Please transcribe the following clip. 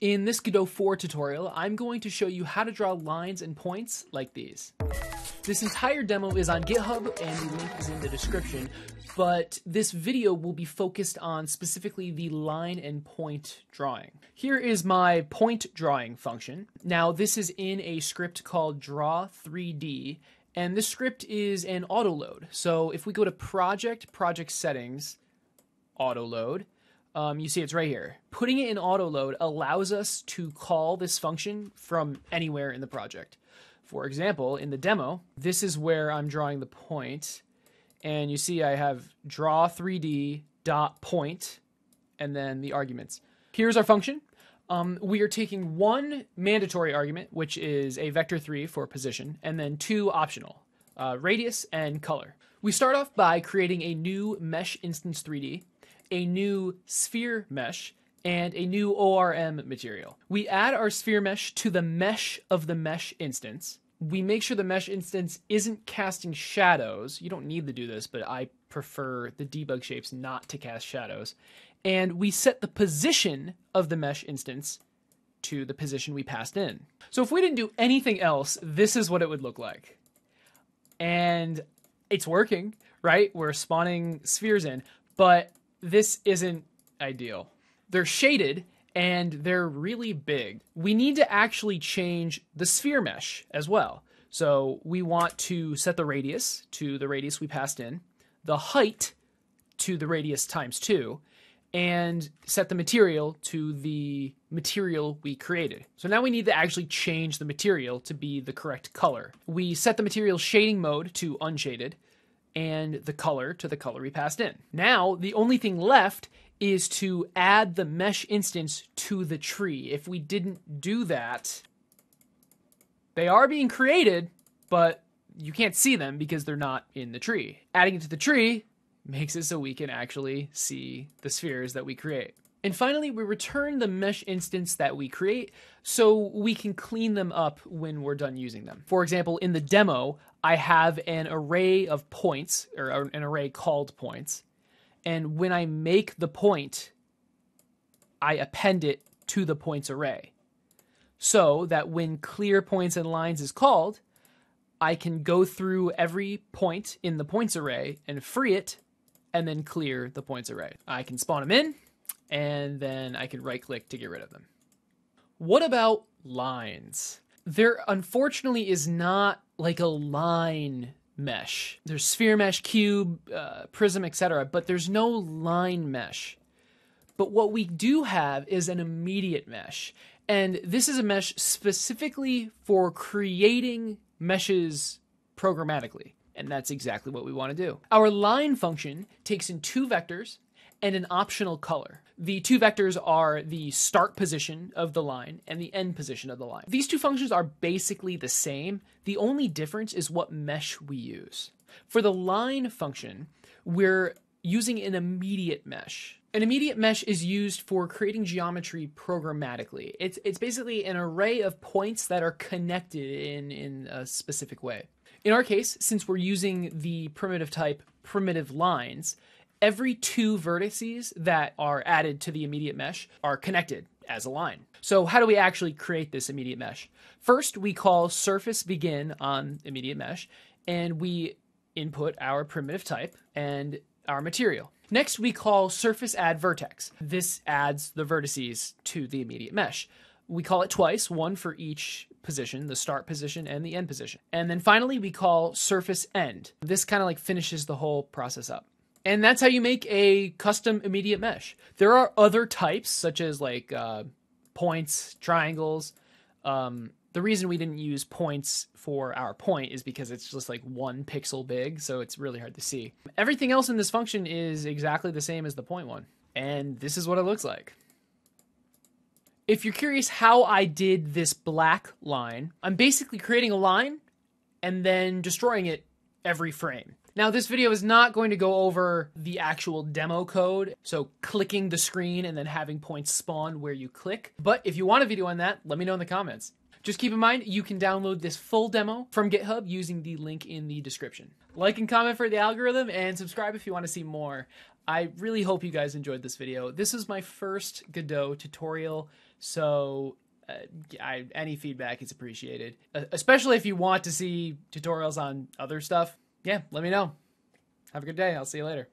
In this Godot 4 tutorial, I'm going to show you how to draw lines and points like these. This entire demo is on GitHub and the link is in the description, but this video will be focused on specifically the line and point drawing. Here is my point drawing function. Now this is in a script called draw3d, and this script is an auto load. So if we go to project, project settings, auto load, um, you see it's right here. Putting it in auto load allows us to call this function from anywhere in the project. For example, in the demo, this is where I'm drawing the point, and you see I have draw 3D dot point, and then the arguments. Here's our function. Um, we are taking one mandatory argument, which is a vector 3 for position, and then two optional, uh, radius and color. We start off by creating a new mesh instance 3D, a new sphere mesh, and a new ORM material. We add our sphere mesh to the mesh of the mesh instance. We make sure the mesh instance isn't casting shadows. You don't need to do this, but I prefer the debug shapes not to cast shadows. And we set the position of the mesh instance to the position we passed in. So if we didn't do anything else, this is what it would look like. And it's working, right? We're spawning spheres in, but this isn't ideal. They're shaded and they're really big. We need to actually change the sphere mesh as well. So we want to set the radius to the radius we passed in, the height to the radius times two, and set the material to the material we created. So now we need to actually change the material to be the correct color. We set the material shading mode to unshaded and the color to the color we passed in. Now the only thing left is to add the mesh instance to the tree. If we didn't do that, they are being created, but you can't see them because they're not in the tree. Adding it to the tree makes it so we can actually see the spheres that we create. And finally, we return the mesh instance that we create so we can clean them up when we're done using them. For example, in the demo, I have an array of points, or an array called points, and when I make the point, I append it to the points array. So that when clear points and lines is called, I can go through every point in the points array and free it and then clear the points array. I can spawn them in and then I can right click to get rid of them. What about lines? There unfortunately is not like a line mesh. There's sphere mesh, cube, uh, prism, etc., but there's no line mesh. But what we do have is an immediate mesh. And this is a mesh specifically for creating meshes programmatically. And that's exactly what we want to do. Our line function takes in two vectors and an optional color. The two vectors are the start position of the line and the end position of the line. These two functions are basically the same. The only difference is what mesh we use. For the line function, we're using an immediate mesh. An immediate mesh is used for creating geometry programmatically. It's, it's basically an array of points that are connected in, in a specific way. In our case, since we're using the primitive type primitive lines, every two vertices that are added to the immediate mesh are connected as a line. So how do we actually create this immediate mesh? First, we call surface begin on immediate mesh, and we input our primitive type and our material. Next, we call surface add vertex. This adds the vertices to the immediate mesh. We call it twice, one for each position, the start position and the end position. And then finally, we call surface end. This kind of like finishes the whole process up. And that's how you make a custom immediate mesh. There are other types, such as like uh, points, triangles. Um, the reason we didn't use points for our point is because it's just like one pixel big, so it's really hard to see. Everything else in this function is exactly the same as the point one. And this is what it looks like. If you're curious how I did this black line, I'm basically creating a line and then destroying it every frame. Now, this video is not going to go over the actual demo code, so clicking the screen and then having points spawn where you click. But if you want a video on that, let me know in the comments. Just keep in mind, you can download this full demo from GitHub using the link in the description. Like and comment for the algorithm and subscribe if you want to see more. I really hope you guys enjoyed this video. This is my first Godot tutorial, so uh, I, any feedback is appreciated, uh, especially if you want to see tutorials on other stuff yeah, let me know. Have a good day. I'll see you later.